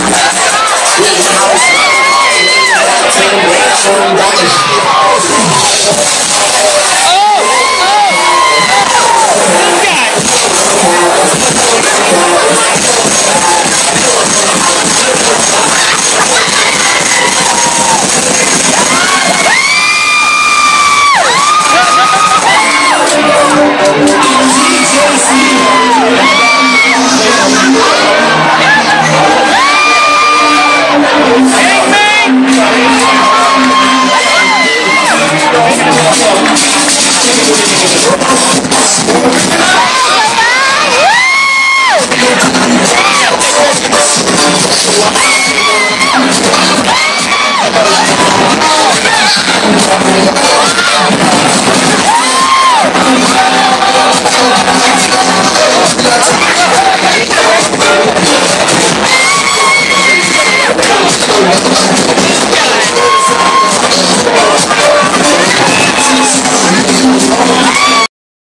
Thank you. Wow!